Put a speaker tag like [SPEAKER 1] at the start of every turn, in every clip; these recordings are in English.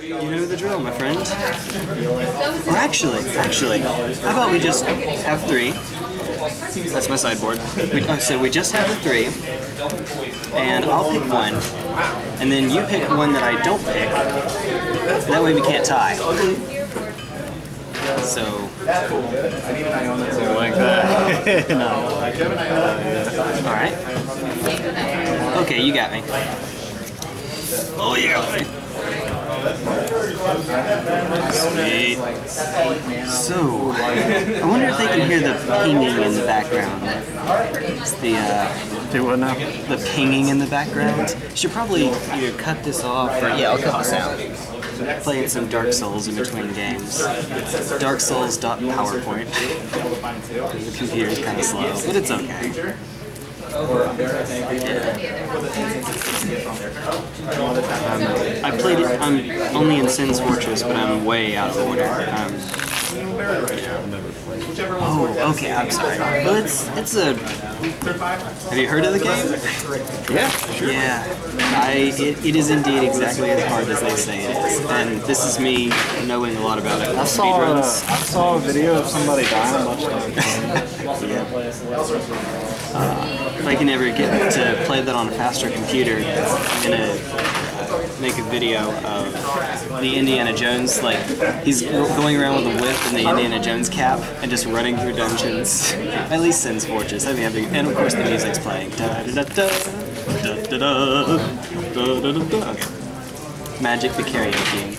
[SPEAKER 1] You know the drill, my friend. Or actually, actually, how about we just have three? That's my sideboard. We, oh, so we just have the three, and I'll pick one, and then you pick one that I don't pick. That way we can't tie. So,
[SPEAKER 2] Like that. no.
[SPEAKER 1] all right. Okay, you got me. Oh yeah. Sweet. So, I wonder if they can hear the pinging in the background. It's the uh,
[SPEAKER 2] Do what now?
[SPEAKER 1] the pinging in the background. Should probably either cut this off or yeah, I'll cut this out. Playing some Dark Souls in between games. Dark Souls PowerPoint. The computer's kind of slow, but it's okay. I played it. I'm only in Sen's Fortress, but I'm way out of order. Um, oh, okay. I'm sorry. Well, it's it's a. Have you heard of the game?
[SPEAKER 2] Yeah, sure.
[SPEAKER 1] Yeah, I it, it is indeed exactly as hard as they say it is, and this is me knowing a lot about it.
[SPEAKER 2] I saw, uh, I saw a video of somebody dying much time.
[SPEAKER 1] If I can ever get to play that on a faster computer, gonna uh, make a video of the Indiana Jones, like he's going around with a whip and the Indiana Jones cap and just running through dungeons. At least Sen's Fortress. Be epic. And of course the music's playing. Da da da da da da da da da da da. Magic the karaoke.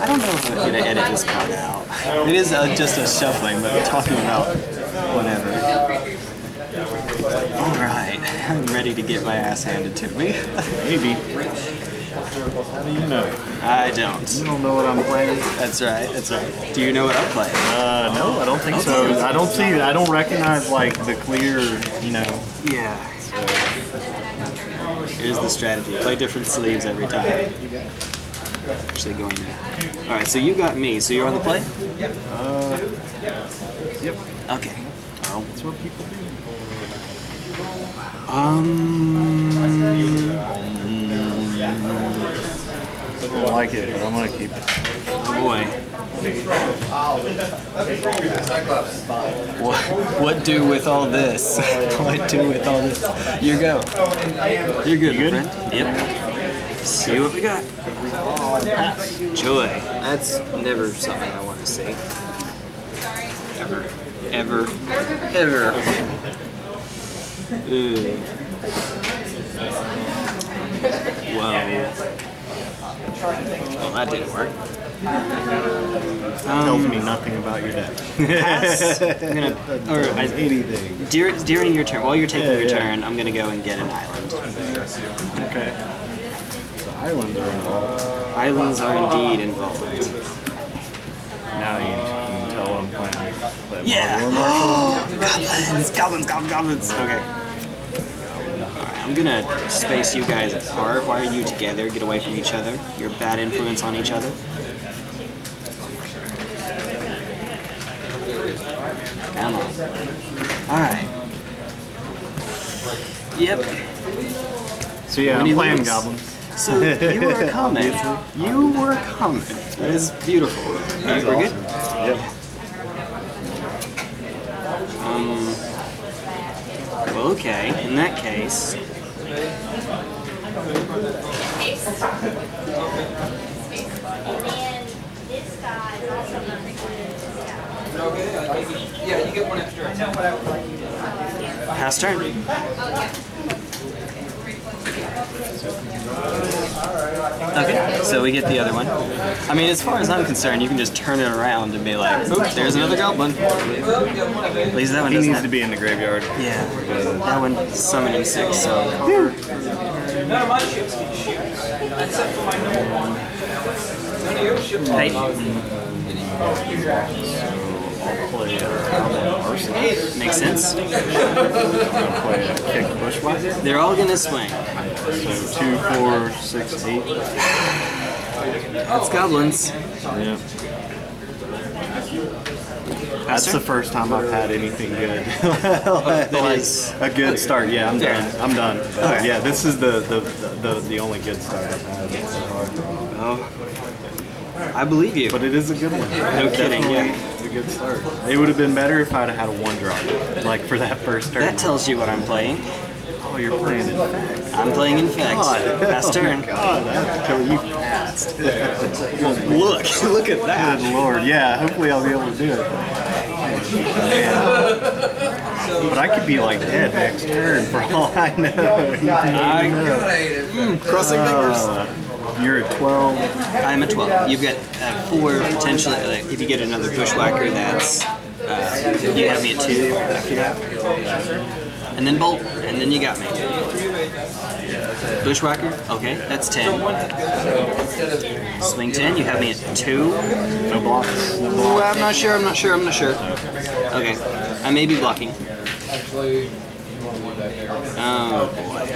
[SPEAKER 1] I don't know if I'm gonna edit this part out. It is uh, just a shuffling, but we're talking about whatever. All right, I'm ready to get my ass handed to me.
[SPEAKER 2] Maybe. How do you know?
[SPEAKER 1] I don't.
[SPEAKER 2] You don't know what I'm playing?
[SPEAKER 1] That's right. That's right. Do you know what I'm playing?
[SPEAKER 2] Uh, no, I don't think so. I don't see. I don't recognize like the clear. You know.
[SPEAKER 1] Yeah. Here's the strategy. Play different sleeves every time. Actually going there. All right. So you got me. So you're on the play.
[SPEAKER 2] Uh, yep.
[SPEAKER 1] Okay. Oh.
[SPEAKER 2] That's what people do.
[SPEAKER 1] Um.
[SPEAKER 2] I don't like it, but I'm gonna keep it.
[SPEAKER 1] Oh boy. What, what do with all this? what do with all this? You go. You're good,
[SPEAKER 2] You good?
[SPEAKER 1] friend. Yep. See what we got. Joy. That's never something I want to see. Ever. Ever. Ever. Mm. Ugh. Whoa. Well, that didn't work.
[SPEAKER 2] Tells me um, nothing about your deck.
[SPEAKER 1] I'm gonna, or I,
[SPEAKER 2] Anything.
[SPEAKER 1] Dur- during your turn, while you're taking
[SPEAKER 2] Yeah,
[SPEAKER 1] your
[SPEAKER 2] yeah.
[SPEAKER 1] turn, I'm gonna go and get an island.
[SPEAKER 2] Okay. So islands are involved.
[SPEAKER 1] Islands are indeed involved.
[SPEAKER 2] Now you can tell what I'm playing.
[SPEAKER 1] Yeah. Goblins, goblins, goblins, goblins. Okay. Alright, I'm gonna space you guys apart. Why are you together? Get away from each other. You're a bad influence on each other. Come on. Alright. Yep.
[SPEAKER 2] So yeah,
[SPEAKER 1] When he
[SPEAKER 2] I'm playing
[SPEAKER 1] leaves.
[SPEAKER 2] goblins.
[SPEAKER 1] So you were coming. You were coming. That is beautiful. Okay, we're good.
[SPEAKER 2] Yep.
[SPEAKER 1] Um. Okay. In that case,
[SPEAKER 3] And this guy is also not recorded.
[SPEAKER 4] Yeah, you get one extra.
[SPEAKER 1] pass turn. Okay, so we get the other one. I mean, as far as I'm concerned, you can just turn it around and be like, "Oops, there's another goblin." At least that one
[SPEAKER 2] He
[SPEAKER 1] doesn't
[SPEAKER 2] needs
[SPEAKER 1] have
[SPEAKER 2] to be in the graveyard.
[SPEAKER 1] Yeah, that one summoning six. So
[SPEAKER 4] None of my ships can shoot, except for my noble one. None of your ships
[SPEAKER 1] hey,
[SPEAKER 2] I'll play Goblin Arsonist.
[SPEAKER 1] makes sense.
[SPEAKER 2] I'm gonna play a kick bushwhacker.
[SPEAKER 1] They're all gonna swing.
[SPEAKER 2] So two, four, six, eight.
[SPEAKER 1] That's goblins.
[SPEAKER 2] Yeah. That's the first time I've had anything good.
[SPEAKER 1] Oh, that
[SPEAKER 2] like a good start. Yeah, I'm done. I'm done.
[SPEAKER 1] Okay.
[SPEAKER 2] yeah, this is the the, the the only good start I've had so far.
[SPEAKER 1] Oh, I believe you.
[SPEAKER 2] But it is a good one.
[SPEAKER 1] No kidding, yeah.
[SPEAKER 2] Good start. It would have been better if I'd have had a one drop, like for that first turn.
[SPEAKER 1] That tells you what I'm playing.
[SPEAKER 2] oh, you're playing it.
[SPEAKER 1] I'm playing Infect. Last oh, turn.
[SPEAKER 2] God, that's you passed.
[SPEAKER 1] Look, look at that.
[SPEAKER 2] Good lord, yeah. Hopefully, I'll be able to do it. Man. But I could be like dead next turn for all I know.
[SPEAKER 1] I-
[SPEAKER 2] never know.
[SPEAKER 1] Crossing
[SPEAKER 2] Uh, you're a 12.
[SPEAKER 1] I'm a 12. You've got uh, four potentially. Like, if you get another bushwhacker, that's uh, you have me at two after that, and then bolt, and then you got me. Bushwhacker, okay, that's ten. Swing ten, you have me at two.
[SPEAKER 2] No blocks. No
[SPEAKER 1] Ooh. I'm not sure. I'm not sure. I'm not sure. Okay, I may be blocking. Oh boy.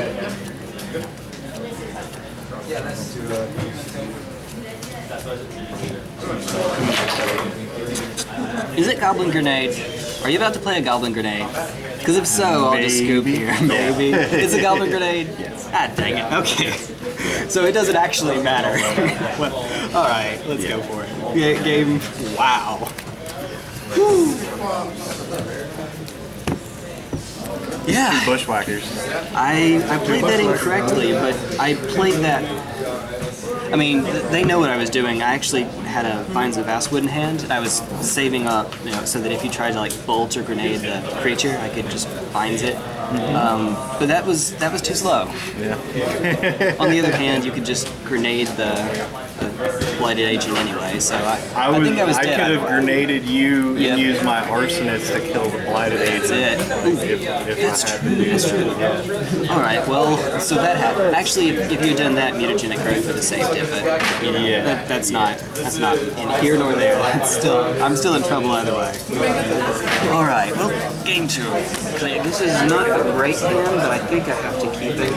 [SPEAKER 1] Is it Goblin Grenade? Are you about to play a Goblin Grenade? Because if so, I'll just scoop here. Maybe. It's a Goblin Grenade?
[SPEAKER 2] Yes.
[SPEAKER 1] Ah, dang it. Okay. So it doesn't actually matter. well, alright, let's go for it. Ga- Game. Wow. Yeah.
[SPEAKER 2] Bushwhackers.
[SPEAKER 1] I, I played that incorrectly, but I played that. I mean, th- they know what I was doing. I actually had a Vines of Vastwood in hand, and I was saving up, you know, so that if you tried to like bolt or grenade the creature, I could just Vines it. Um, but that was that was too slow.
[SPEAKER 2] Yeah.
[SPEAKER 1] On the other hand, you could just grenade the, the blighted agent anyway. So I,
[SPEAKER 2] I,
[SPEAKER 1] I, think I was
[SPEAKER 2] I
[SPEAKER 1] dead.
[SPEAKER 2] could have grenaded you
[SPEAKER 1] Yep.
[SPEAKER 2] and used my arsonist to kill the blighted agent.
[SPEAKER 1] That's it.
[SPEAKER 2] If, if
[SPEAKER 1] That's
[SPEAKER 2] I
[SPEAKER 1] true. That's true. All right. Well, so that happened. Actually, if, if you had done that, mutagenic growth would have saved it. But you know,
[SPEAKER 2] Yeah.
[SPEAKER 1] that, that's not that's not in here nor there. That's still I'm still in trouble either way. All right. Well, game two. This is not a great hand, but I think I have to keep it.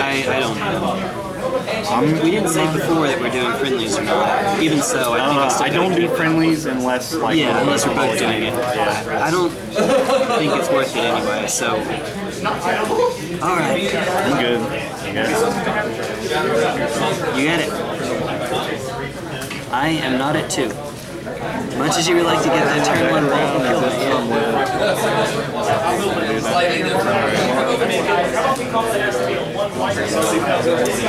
[SPEAKER 1] I, I don't know. we didn't say before that we're doing friendlies or not. Even so, I think
[SPEAKER 2] Uh,
[SPEAKER 1] it's still
[SPEAKER 2] I don't do friendlies unless like
[SPEAKER 1] yeah, unless we're both doing it.
[SPEAKER 2] Yeah.
[SPEAKER 1] I don't think it's worth it anyway, so. Alright,
[SPEAKER 2] I'm good. I guess.
[SPEAKER 1] you get it. I am not at two. Much as you would like to get that turn one roll kill me, yeah.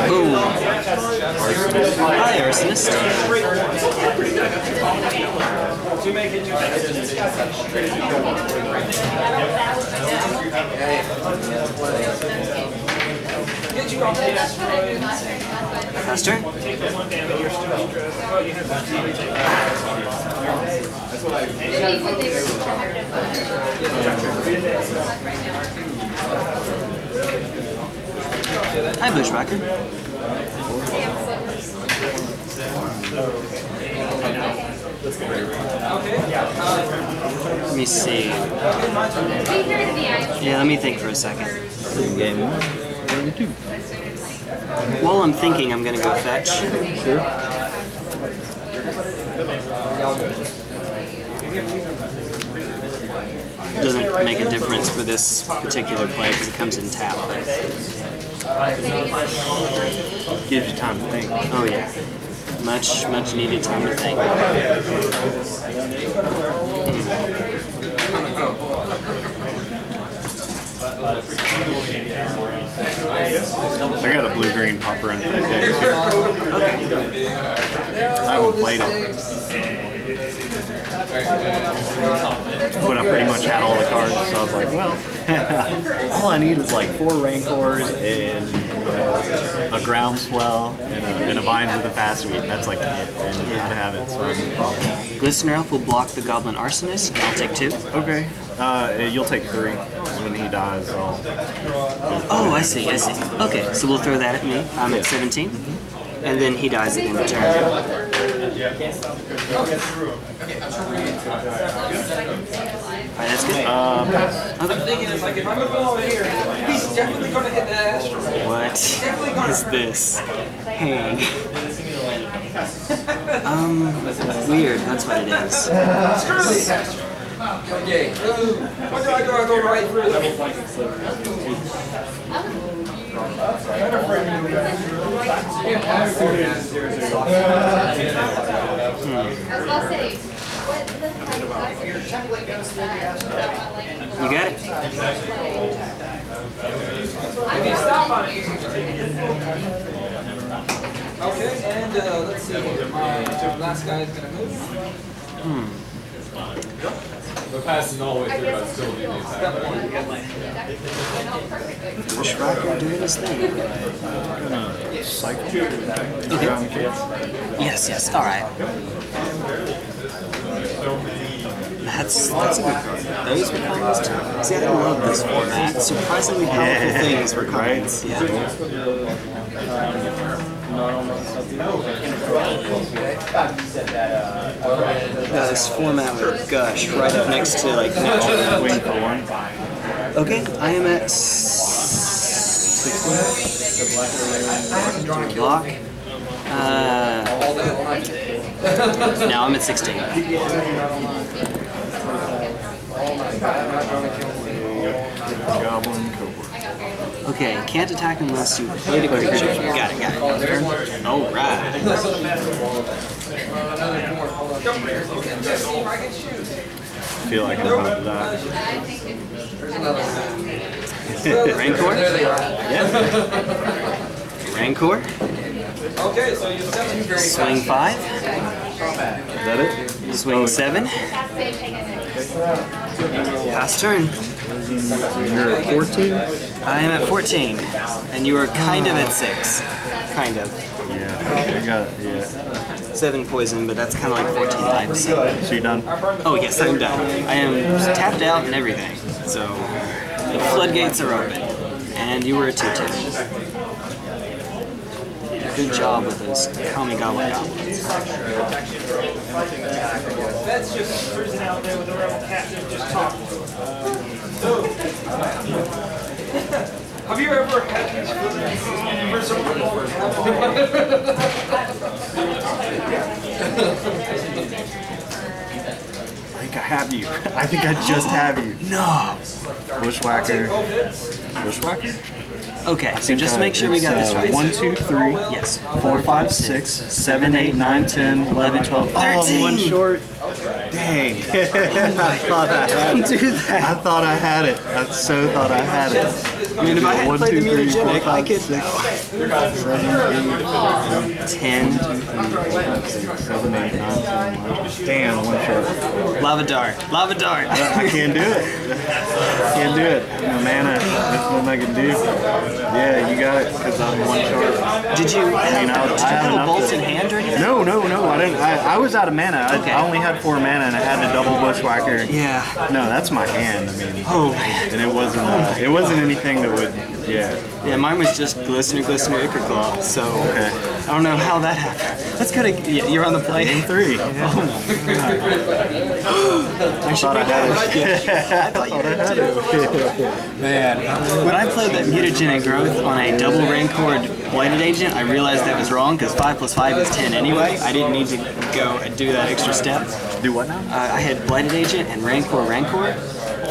[SPEAKER 1] Boom. Hi, Arsonist. Faster. Hi, Bushwhacker. Let me see. Yeah, let me think for a second.
[SPEAKER 2] Game one. Game two.
[SPEAKER 1] While I'm thinking, I'm gonna go fetch. it Doesn't make a difference for this particular play because it comes in tap.
[SPEAKER 2] Gives you time to think.
[SPEAKER 1] Oh yeah, much much needed time to think.
[SPEAKER 2] I got a blue green Pauper in that deck. I haven't played it. But I pretty much had all the cards, so I was like, well, all I need is like four Rancors and a Groundswell and a, and a Vines with a Fast Sweep. That's like it, and I'd have it. So I'm,
[SPEAKER 1] Glistener Elf will block the Goblin Arsonist. I'll take two.
[SPEAKER 2] okay, uh, you'll take three. When he dies, I'll.
[SPEAKER 1] Oh, I see, I see. Okay, so we'll throw that at me. I'm at 17. And then he dies at the end of turn. Alright, that's good.
[SPEAKER 2] Uh,
[SPEAKER 4] The thing is, like, if I'm moving over here, he's definitely gonna hit that asteroid.
[SPEAKER 1] What is this? Hang. Um, weird, that's what it is.
[SPEAKER 4] Screw the asteroid. Okay. What do I do? I go right through them.
[SPEAKER 3] The
[SPEAKER 1] You got it?
[SPEAKER 4] If you stop on it, you Okay, and uh, let's see. Uh, last guy is gonna move.
[SPEAKER 5] The pass is all the way through, but still need to
[SPEAKER 4] Step one.
[SPEAKER 1] Bushwhacker doing his thing.
[SPEAKER 2] Cycle around kids.
[SPEAKER 1] Yes, yes. All right. That's that's a good card. Those were commons too. See, I love this format. Surprisingly powerful
[SPEAKER 2] Yeah.
[SPEAKER 1] things were commons. Yeah. Uh, this format with Gush right up next to like natural.
[SPEAKER 2] Wing for one.
[SPEAKER 1] Okay, I am at sixteen. Lock. Uh, now I'm at sixteen.
[SPEAKER 2] Goblin Cohort.
[SPEAKER 1] Okay, can't attack unless you play a creature. Got it, got it. All right.
[SPEAKER 2] feel like I'm about that.
[SPEAKER 1] Rancor? Rancor?
[SPEAKER 4] Okay, so you seven.
[SPEAKER 1] Swing five.
[SPEAKER 2] Is that it?
[SPEAKER 1] Swing oh, seven. Pass turn.
[SPEAKER 2] You're at 14?
[SPEAKER 1] I am at 14. And you are kind of at six. Kind of.
[SPEAKER 2] Yeah. I got it. Yeah.
[SPEAKER 1] Seven poison, but that's kind of like 14 life. So.
[SPEAKER 2] So you done?
[SPEAKER 1] Oh, yes, I'm done. I am tapped out and everything. So the floodgates are open. And you were a 2 2. Good job with those Kamigawa goblins.
[SPEAKER 4] That's just cruising out there with a rebel captain just talking. So, have you ever had these feelings for someone
[SPEAKER 2] I think I have you. I think I just have you.
[SPEAKER 1] No!
[SPEAKER 2] Bushwhacker. Bushwhacker?
[SPEAKER 1] Okay, so just to make sure we got this right.
[SPEAKER 2] uh, One, two, three,
[SPEAKER 1] Yes.
[SPEAKER 2] four, five, six, seven, eight, nine, ten, eleven, twelve. Oh, one
[SPEAKER 1] 13.
[SPEAKER 2] short. Dang. I thought I had it.
[SPEAKER 1] do that.
[SPEAKER 2] I thought I had it. I so thought I had it.
[SPEAKER 1] I mean, if I
[SPEAKER 2] One,
[SPEAKER 1] played the
[SPEAKER 2] two, three, four,
[SPEAKER 1] mutagenic, I
[SPEAKER 2] five,
[SPEAKER 1] could.
[SPEAKER 2] six,
[SPEAKER 1] 10.
[SPEAKER 2] seven, eight, nine, ten, eleven. Damn, one short.
[SPEAKER 1] Lava dart. Lava dart.
[SPEAKER 2] I can't do it. Can't do it. No mana. That's what I can do. Yeah, you got it because I'm one short.
[SPEAKER 1] Did you have,
[SPEAKER 2] You know,
[SPEAKER 1] did
[SPEAKER 2] I have
[SPEAKER 1] have a bolt in hand or anything?
[SPEAKER 2] No, no, no. I didn't. I, I was out of mana. I,
[SPEAKER 1] Okay.
[SPEAKER 2] I only had four mana, and I had to double bushwhacker.
[SPEAKER 1] Yeah.
[SPEAKER 2] No, that's my hand. I mean,
[SPEAKER 1] Oh man.
[SPEAKER 2] and it wasn't. Uh, it wasn't anything that would. Yeah.
[SPEAKER 1] Yeah, mine was just glistener, glistener, ichor claw. So
[SPEAKER 2] Okay.
[SPEAKER 1] I don't know how that happened. Let's go to. Yeah, you're on the play.
[SPEAKER 2] Game three.
[SPEAKER 1] Oh
[SPEAKER 2] I thought I had it. I thought it.
[SPEAKER 1] Man, when I played that mutagenic growth on a double rancor blighted agent, I realized that was wrong because five plus five is ten anyway. I didn't need to go and do that extra step.
[SPEAKER 2] Do what now?
[SPEAKER 1] Uh, I had blighted agent and rancor, rancor.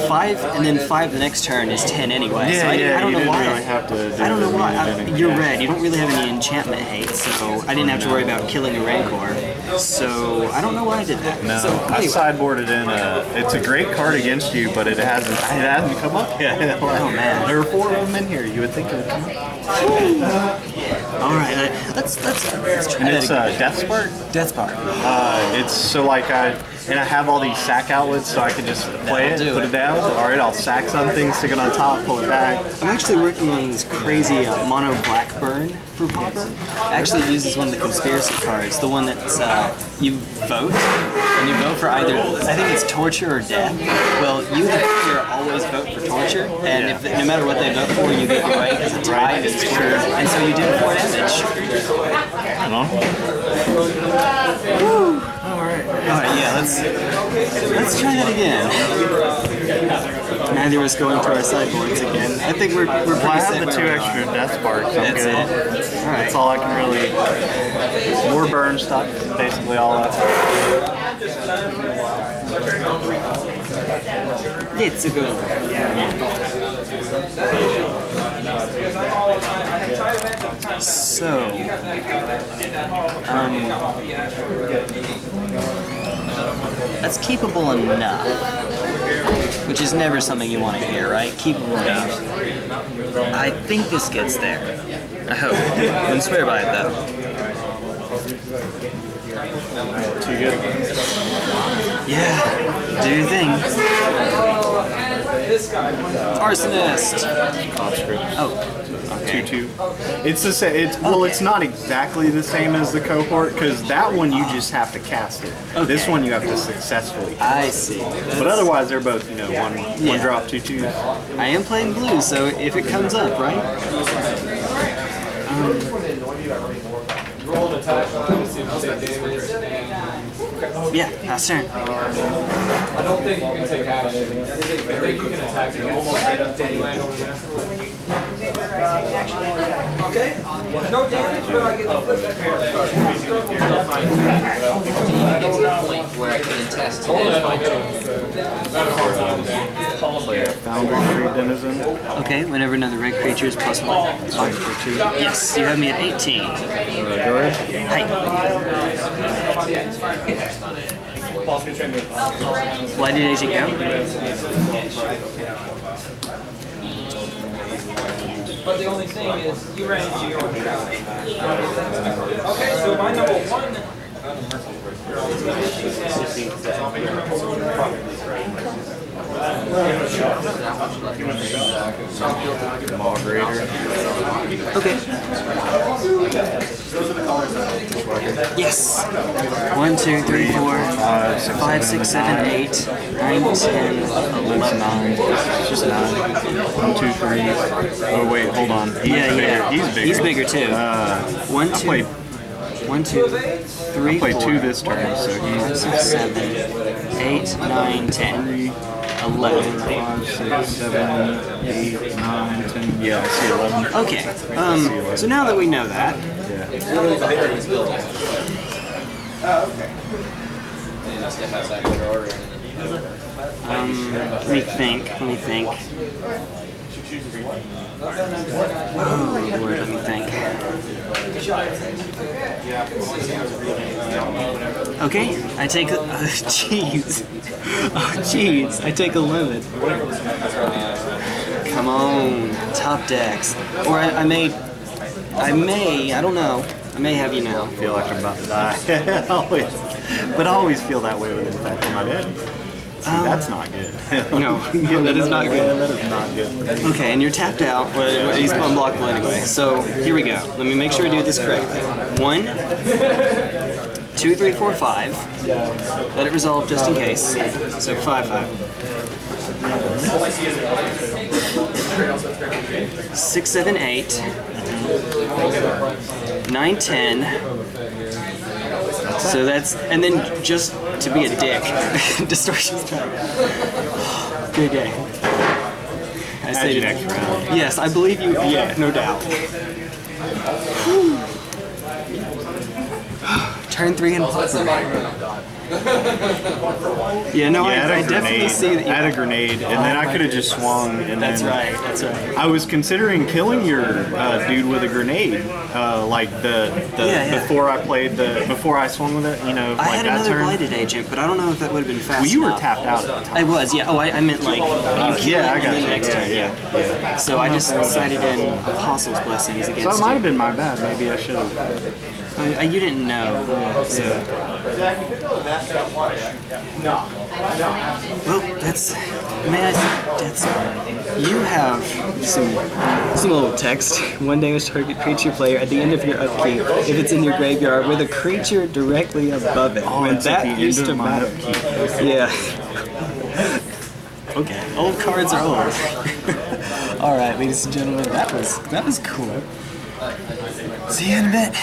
[SPEAKER 1] Five and then five the next turn is ten anyway. so
[SPEAKER 2] Yeah,
[SPEAKER 1] I,
[SPEAKER 2] yeah,
[SPEAKER 1] I don't
[SPEAKER 2] you
[SPEAKER 1] know
[SPEAKER 2] didn't
[SPEAKER 1] why.
[SPEAKER 2] really have to do
[SPEAKER 1] I don't know why. I, you're
[SPEAKER 2] yeah.
[SPEAKER 1] red. You don't really have any enchantment hate, so I didn't have to worry about killing a rancor. So I don't know why I did that.
[SPEAKER 2] No,
[SPEAKER 1] So
[SPEAKER 2] I sideboarded in. A, it's a great card against you, but it hasn't. It hasn't come up yet.
[SPEAKER 1] Oh, man.
[SPEAKER 2] there are four of them in here. You would think it would come up.
[SPEAKER 1] All right, uh, let's let's let's try
[SPEAKER 2] And
[SPEAKER 1] that
[SPEAKER 2] it's
[SPEAKER 1] again.
[SPEAKER 2] uh, Death Spark.
[SPEAKER 1] Death Spark.
[SPEAKER 2] Uh, it's so like I and I have all these sack outlets, so I can just play
[SPEAKER 1] That'll
[SPEAKER 2] it,
[SPEAKER 1] do
[SPEAKER 2] put
[SPEAKER 1] it.
[SPEAKER 2] it down. All right, I'll sack something, stick it on top, pull it back.
[SPEAKER 1] I'm actually working on this crazy uh, mono black burn for Pauper. It actually uses one of the conspiracy cards, the one that's uh, you vote, and you vote for either, I think it's torture or death. Well, you the player always vote for torture, and if no matter what they vote for, you get your way because it's tied and scored, and so you do four damage.
[SPEAKER 2] I don't know.
[SPEAKER 1] All right, yeah, let's let's try that again. Neither of us going to our sideboards again. I think we're we're pretty
[SPEAKER 2] Well, I have the two extra Death Sparks. I'm
[SPEAKER 1] That's
[SPEAKER 2] good.
[SPEAKER 1] it. All right.
[SPEAKER 2] That's all I can really. More burn stuff. Basically all that.
[SPEAKER 1] It's a good
[SPEAKER 4] Because I'm all, I I had tried events at the time.
[SPEAKER 1] So,
[SPEAKER 4] That
[SPEAKER 1] that's capable enough. Which is never something you want to hear, right? Keepable enough. I think this gets there. I hope. Don't swear by it though.
[SPEAKER 2] Too good.
[SPEAKER 1] Yeah, do your thing.
[SPEAKER 4] This guy.
[SPEAKER 1] Arsonist!
[SPEAKER 2] Conscript.
[SPEAKER 1] Oh, okay.
[SPEAKER 2] Two two. It's the same. It's well, it's not exactly the same as the cohort because that one you just have to cast it. This one you have to successfully.
[SPEAKER 1] I see.
[SPEAKER 2] But otherwise, they're both you know one
[SPEAKER 1] Yeah.
[SPEAKER 2] one drop two twos.
[SPEAKER 1] I am playing blue, so if it comes up, right?
[SPEAKER 5] Roll an attack on see if you take damage, and
[SPEAKER 1] Yeah, pass turn.
[SPEAKER 5] I don't think you can take action. I think you can attack it almost right up to land over there.
[SPEAKER 4] Okay? No damage, but I get the flip that card.
[SPEAKER 6] where I can attest to
[SPEAKER 5] Hold
[SPEAKER 6] that.
[SPEAKER 5] It, I get Not a hard time.
[SPEAKER 2] Foundry Street Denizen.
[SPEAKER 1] Okay, whenever another red creature is plus one.
[SPEAKER 2] Five for two.
[SPEAKER 1] Yes, you have me at 18.
[SPEAKER 2] Uh, go.
[SPEAKER 1] Hi. Why did agent go?
[SPEAKER 4] But the only thing is, you ran into your own crowd. Okay, so my number one.
[SPEAKER 2] Mogg Raider.
[SPEAKER 1] Okay. Yes. One, two, three, four, five, six, seven, eight, nine, ten, eleven, nine. Just nine.
[SPEAKER 2] One, two, three. Oh wait, hold on. He's
[SPEAKER 1] Yeah,
[SPEAKER 2] bigger.
[SPEAKER 1] yeah.
[SPEAKER 2] He's bigger.
[SPEAKER 1] He's bigger too.
[SPEAKER 2] Uh,
[SPEAKER 1] One, two,
[SPEAKER 2] played
[SPEAKER 1] one, two, three,
[SPEAKER 2] played
[SPEAKER 1] four,
[SPEAKER 2] two this turn, so
[SPEAKER 1] five,
[SPEAKER 2] he's
[SPEAKER 1] six, seven, eight, nine, ten, eleven.
[SPEAKER 2] five, six, seven, eight, nine, ten. Yeah, I see eleven.
[SPEAKER 1] Okay. Um. So now that we know that, um, let me think. Let me think. Oh think. Okay, I take. a jeez. Oh I take eleven. Come on, top decks. Or I, I may. I may. I don't know. I may have you now.
[SPEAKER 2] I feel like I'm about to die. always. But I always feel that way with Infect on my dead. See, oh. that's not good.
[SPEAKER 1] No, no, that is not good.
[SPEAKER 2] That is not good.
[SPEAKER 1] Okay, and you're tapped out. Well, he's unblockable anyway. So here we go. Let me make sure I do this correctly. One, two, three, four, five. Let it resolve just in case. So five, five. Six, seven, eight. Nine, ten. So that's and then just to be a dick, distortion strike. Good day. I
[SPEAKER 2] Add
[SPEAKER 1] say
[SPEAKER 2] you next round.
[SPEAKER 1] Yes, I believe you. Yeah, no doubt. Turn three and Yeah, no,
[SPEAKER 2] Yeah, I had
[SPEAKER 1] I,
[SPEAKER 2] a
[SPEAKER 1] I definitely
[SPEAKER 2] grenade.
[SPEAKER 1] see that. You,
[SPEAKER 2] I had a grenade, and then I could have just swung. And
[SPEAKER 1] that's
[SPEAKER 2] then
[SPEAKER 1] right. That's right.
[SPEAKER 2] I was considering killing your uh, dude with a grenade, uh, like the, the
[SPEAKER 1] Yeah, yeah.
[SPEAKER 2] before I played the before I swung with it. You know,
[SPEAKER 1] I
[SPEAKER 2] like
[SPEAKER 1] had
[SPEAKER 2] that
[SPEAKER 1] another
[SPEAKER 2] turn.
[SPEAKER 1] blighted agent, but I don't know if that would have been fast
[SPEAKER 2] Well, you were
[SPEAKER 1] enough.
[SPEAKER 2] tapped out at the time.
[SPEAKER 1] I was, yeah. Oh, I, I meant like you kill
[SPEAKER 2] yeah, I got you.
[SPEAKER 1] next
[SPEAKER 2] Yeah,
[SPEAKER 1] turn,
[SPEAKER 2] yeah,
[SPEAKER 1] yeah. So I just decided in Apostles' Blessings
[SPEAKER 2] So
[SPEAKER 1] against
[SPEAKER 2] it might have been my bad. Maybe I should have.
[SPEAKER 1] I, I- you didn't know, so. Well, that's man, that's you have some some little text. One damage target creature player at the end of your upkeep if it's in your graveyard with a creature directly above it. when
[SPEAKER 2] it's
[SPEAKER 1] that used to matter. Yeah. okay, old cards are old. All right, ladies and gentlemen, that was that was cool. See you in a bit.